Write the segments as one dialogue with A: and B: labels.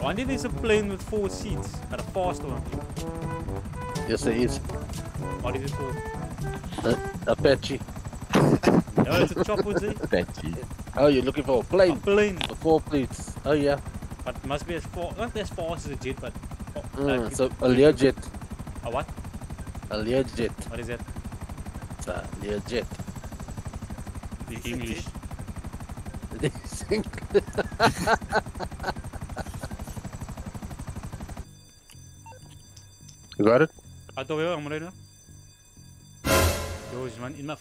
A: Why oh, did there's a plane with four seats but a fast one?
B: Yes, there is.
A: What oh, is it called?
B: Uh, Apache.
A: no, oh, it's a chopper, Z.
C: Apache.
B: Oh, you're looking for a plane?
A: A
B: plane. A four planes. Oh, yeah.
A: But it must be as far, not as fast as a jet, but. Oh,
B: mm, so, a Learjet.
A: A what?
B: A Learjet.
A: What is that?
B: It's a Learjet.
A: The English. English.
B: You got it?
A: I do I'm ready now. Yo, is man in my...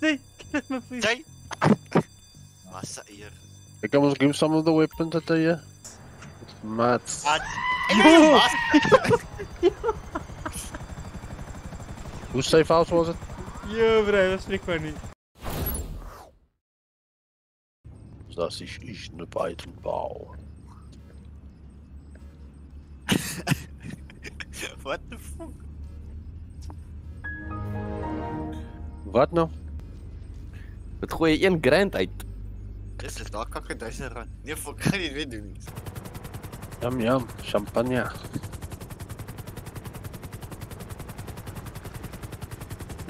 A: Zei? get my
D: hier.
B: Ik kan ons give some of the weapons, I tell you. It's mad.
D: Mad. Yo! Eh, eh,
B: Hoe safe house was het?
A: Yo, bro, dat schrik funny. niet.
B: Das ist ich ne Weitenbau.
D: What the fuck?
B: Wat nou?
C: gooi gooien één grand uit.
D: Dit Is daar kakke kakken duizend rand? Nee, fuck, ga niet weer doen.
B: Jam jam, champagne.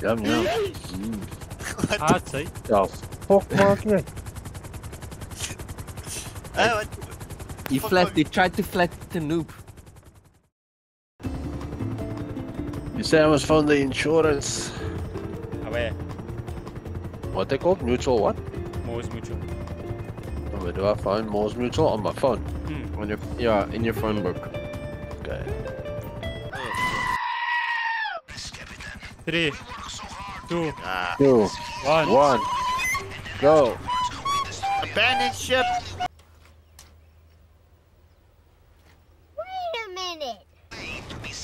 B: Jam jam. Mm.
A: Haat,
B: Ja, fuck maak je.
D: Hé, wat?
C: He flat, they tried to flat the noob.
B: You said I was from the insurance.
A: Where?
B: What they called? Mutual what?
A: Moore's Mutual.
B: Oh, where do I find Moore's Mutual? On my phone.
A: Hmm.
C: On your yeah, in your phone book.
B: Okay.
A: Three, two,
D: ah.
B: two,
A: one,
B: one, go.
D: Abandon ship.
E: Wait a minute.